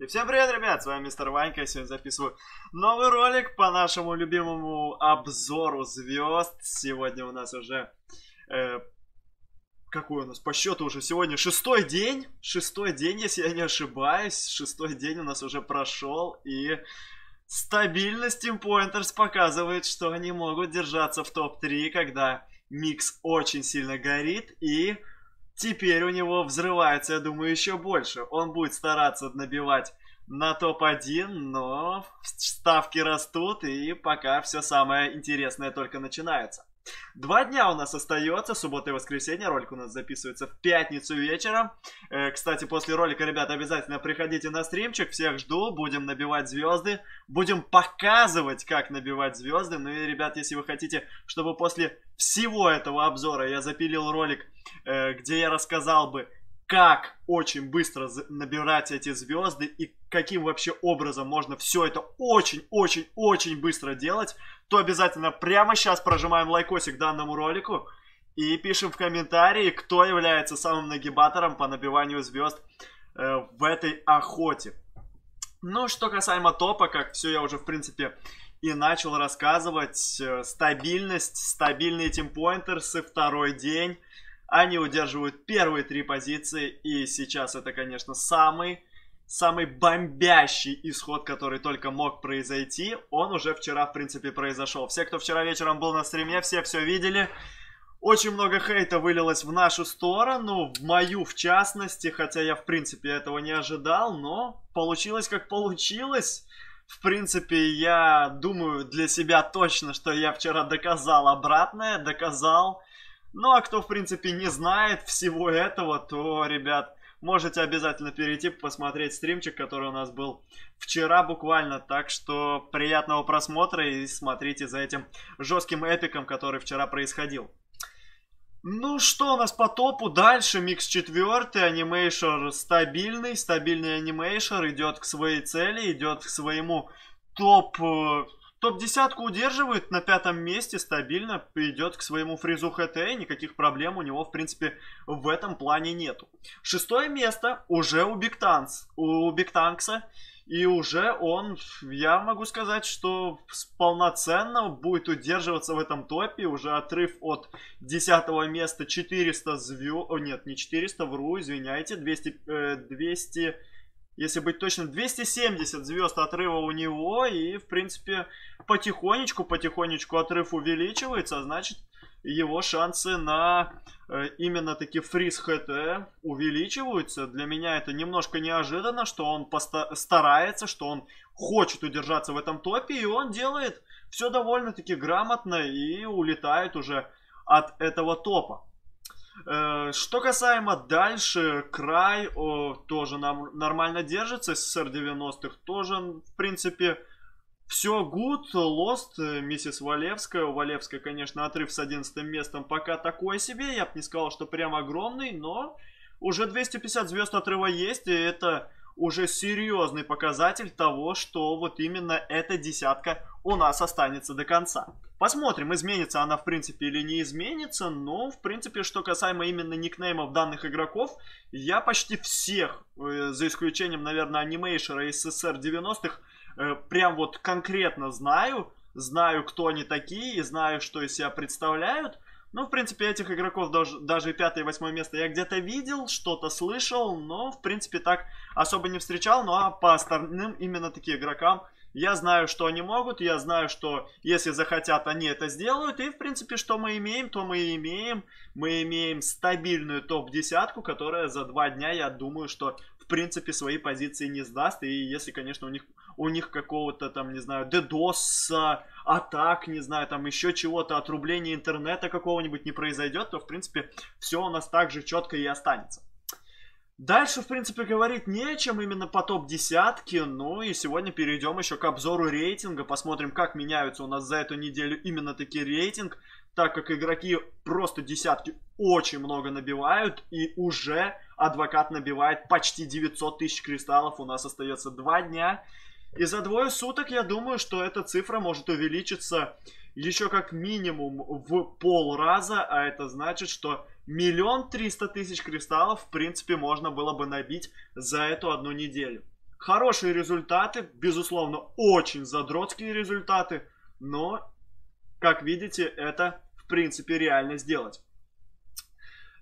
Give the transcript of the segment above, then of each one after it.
И всем привет, ребят, с вами мистер Ванька, я сегодня записываю новый ролик по нашему любимому обзору звезд. Сегодня у нас уже, э, какой у нас по счету уже сегодня? Шестой день, шестой день, если я не ошибаюсь, шестой день у нас уже прошел, и стабильность Team Pointers показывает, что они могут держаться в топ-3, когда микс очень сильно горит, и Теперь у него взрывается, я думаю, еще больше. Он будет стараться набивать на топ-1, но ставки растут, и пока все самое интересное только начинается. Два дня у нас остается, суббота и воскресенье. Ролик у нас записывается в пятницу вечером. Э, кстати, после ролика, ребята, обязательно приходите на стримчик. Всех жду. Будем набивать звезды. Будем показывать, как набивать звезды. Ну и, ребят, если вы хотите, чтобы после всего этого обзора я запилил ролик, э, где я рассказал бы, как очень быстро набирать эти звезды и каким вообще образом можно все это очень-очень-очень быстро делать, то обязательно прямо сейчас прожимаем лайкосик данному ролику и пишем в комментарии, кто является самым нагибатором по набиванию звезд э, в этой охоте. Ну, что касаемо топа, как все я уже, в принципе, и начал рассказывать. Э, стабильность, стабильные тимпоинтерсы, второй день. Они удерживают первые три позиции, и сейчас это, конечно, самый самый бомбящий исход, который только мог произойти, он уже вчера, в принципе, произошел. Все, кто вчера вечером был на стриме, все все видели. Очень много хейта вылилось в нашу сторону, в мою в частности, хотя я, в принципе, этого не ожидал, но получилось как получилось. В принципе, я думаю для себя точно, что я вчера доказал обратное, доказал. Ну, а кто, в принципе, не знает всего этого, то, ребят, можете обязательно перейти посмотреть стримчик, который у нас был вчера буквально. Так что приятного просмотра и смотрите за этим жестким эпиком, который вчера происходил. Ну что у нас по топу? Дальше микс четвертый, анимейшер стабильный, стабильный анимейшер идет к своей цели, идет к своему топ э, Топ-десятку удерживает на пятом месте, стабильно идет к своему фризу ХТ, никаких проблем у него, в принципе, в этом плане нету. Шестое место уже у Бигтанкс, у Бигтанкса, и уже он, я могу сказать, что полноценно будет удерживаться в этом топе, уже отрыв от десятого места 400 звезд, нет, не 400, вру, извиняйте, 200, э, 200 если быть точным, 270 звезд отрыва у него, и, в принципе, потихонечку, потихонечку отрыв увеличивается, а значит, его шансы на э, именно таки фриз ХТ увеличиваются. Для меня это немножко неожиданно, что он старается, что он хочет удержаться в этом топе, и он делает все довольно-таки грамотно и улетает уже от этого топа. Э, что касаемо дальше, край о, тоже нам нормально держится, СССР 90-х тоже, в принципе, все good, Lost, э, миссис Валевская. У Валевской, конечно, отрыв с 11 местом пока такой себе. Я бы не сказал, что прям огромный, но уже 250 звезд отрыва есть, и это уже серьезный показатель того, что вот именно эта десятка у нас останется до конца. Посмотрим, изменится она в принципе или не изменится, но в принципе, что касаемо именно никнеймов данных игроков, я почти всех, э, за исключением, наверное, анимейшера из СССР 90-х, э, прям вот конкретно знаю, знаю, кто они такие, знаю, что из себя представляют. Ну, в принципе, этих игроков даже, даже пятое и восьмое место я где-то видел, что-то слышал, но, в принципе, так особо не встречал. Ну, а по остальным именно таким игрокам я знаю, что они могут, я знаю, что если захотят, они это сделают. И, в принципе, что мы имеем, то мы имеем. Мы имеем стабильную топ-десятку, которая за два дня, я думаю, что, в принципе, свои позиции не сдаст. И если, конечно, у них у них какого-то там, не знаю, DDoS, атак, не знаю, там еще чего-то, отрубления интернета какого-нибудь не произойдет, то, в принципе, все у нас так же четко и останется. Дальше, в принципе, говорить не чем именно по топ-десятке. Ну и сегодня перейдем еще к обзору рейтинга. Посмотрим, как меняются у нас за эту неделю именно таки рейтинг. Так как игроки просто десятки очень много набивают. И уже адвокат набивает почти 900 тысяч кристаллов. У нас остается два дня. И за двое суток я думаю, что эта цифра может увеличиться еще как минимум в пол раза, а это значит, что миллион триста тысяч кристаллов в принципе можно было бы набить за эту одну неделю. Хорошие результаты, безусловно, очень задротские результаты, но, как видите, это, в принципе, реально сделать.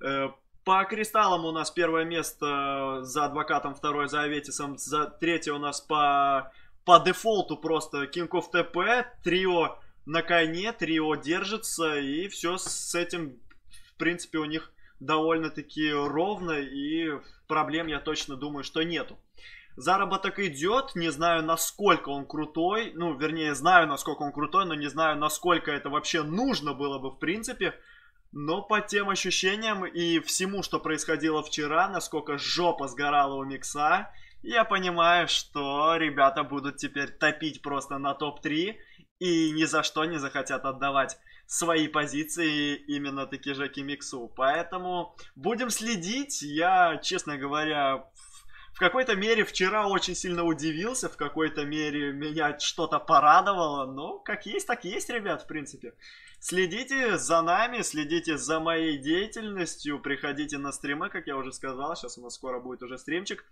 Э, по кристаллам у нас первое место за адвокатом, второе за Аветисом, за третье у нас по, по дефолту просто King of TP, трио на коне, трио держится, и все с этим, в принципе, у них довольно-таки ровно, и проблем я точно думаю, что нету. Заработок идет, не знаю, насколько он крутой, ну, вернее, знаю, насколько он крутой, но не знаю, насколько это вообще нужно было бы, в принципе, но по тем ощущениям и всему, что происходило вчера, насколько жопа сгорала у Микса, я понимаю, что ребята будут теперь топить просто на топ-3 и ни за что не захотят отдавать свои позиции именно таки же Кимиксу. Поэтому будем следить. Я, честно говоря, в какой-то мере вчера очень сильно удивился, в какой-то мере меня что-то порадовало. Ну, как есть, так есть, ребят, в принципе. Следите за нами, следите за моей деятельностью, приходите на стримы, как я уже сказал, сейчас у нас скоро будет уже стримчик.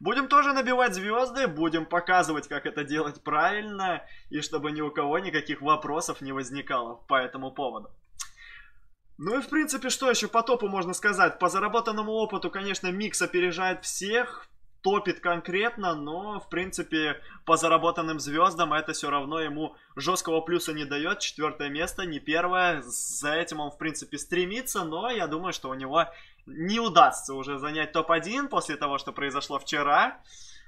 Будем тоже набивать звезды, будем показывать, как это делать правильно, и чтобы ни у кого никаких вопросов не возникало по этому поводу. Ну и в принципе, что еще по топу можно сказать? По заработанному опыту, конечно, Микс опережает всех, топит конкретно, но, в принципе, по заработанным звездам это все равно ему жесткого плюса не дает. Четвертое место, не первое. За этим он, в принципе, стремится, но я думаю, что у него не удастся уже занять топ-1 после того, что произошло вчера.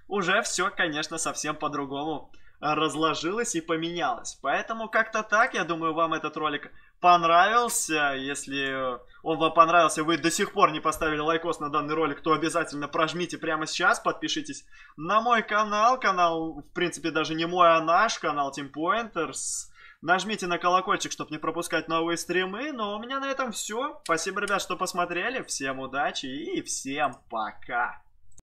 Уже все, конечно, совсем по-другому разложилось и поменялось. Поэтому как-то так, я думаю, вам этот ролик понравился. Если он вам понравился, вы до сих пор не поставили лайкос на данный ролик, то обязательно прожмите прямо сейчас, подпишитесь на мой канал. Канал, в принципе, даже не мой, а наш канал Team Pointers. Нажмите на колокольчик, чтобы не пропускать новые стримы. Но у меня на этом все. Спасибо, ребят, что посмотрели. Всем удачи и всем пока.